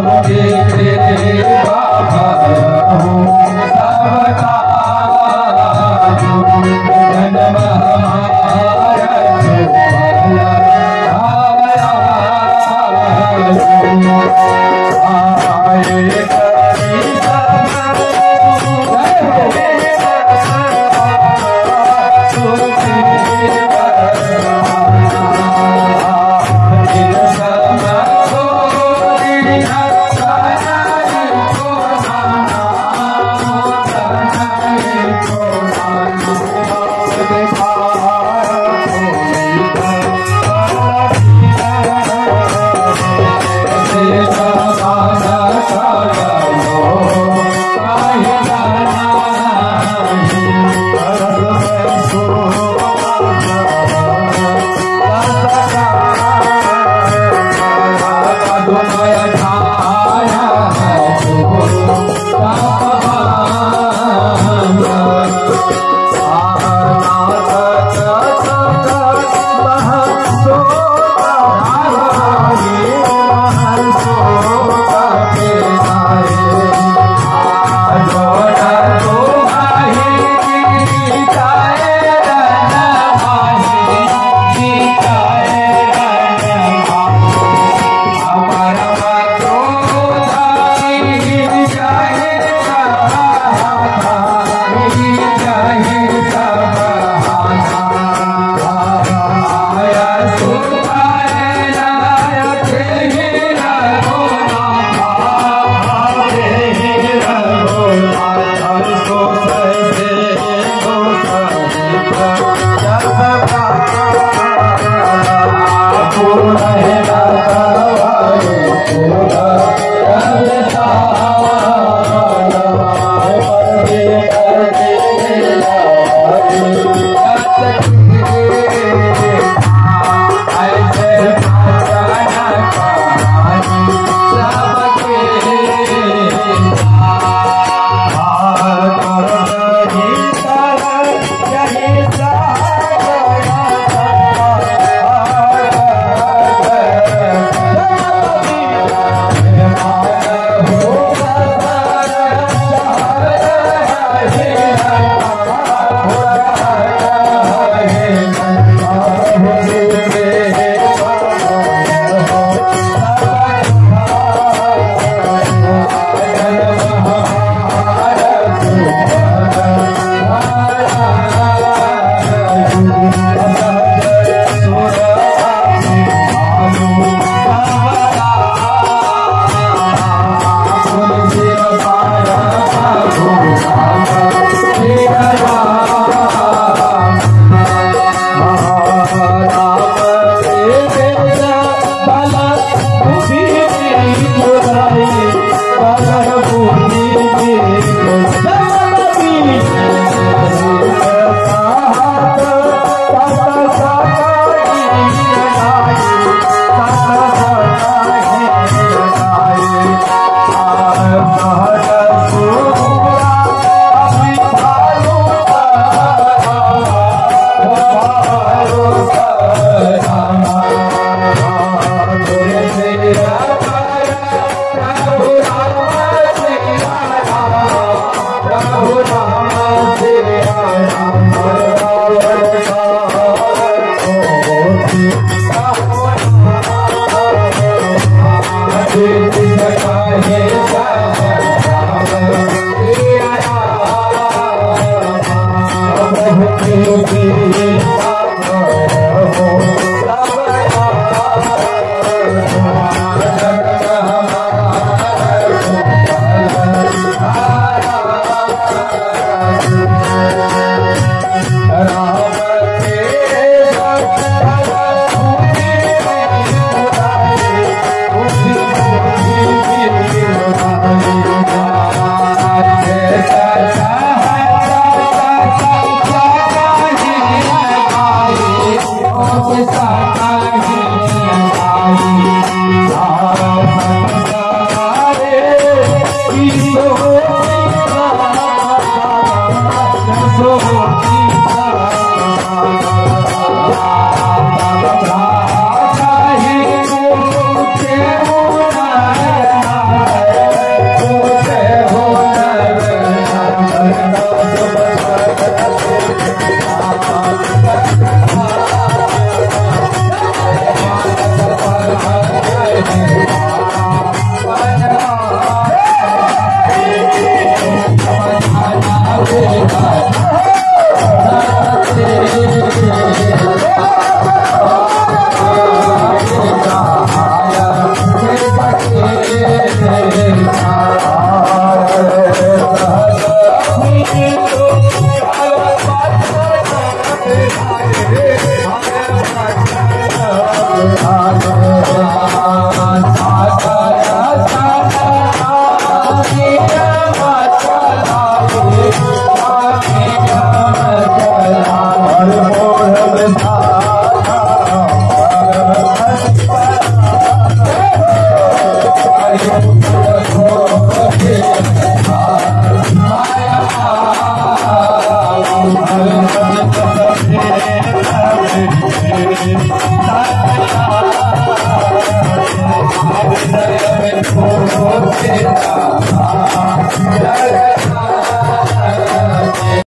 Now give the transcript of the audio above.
আমাদের Hare Oh, Yeah.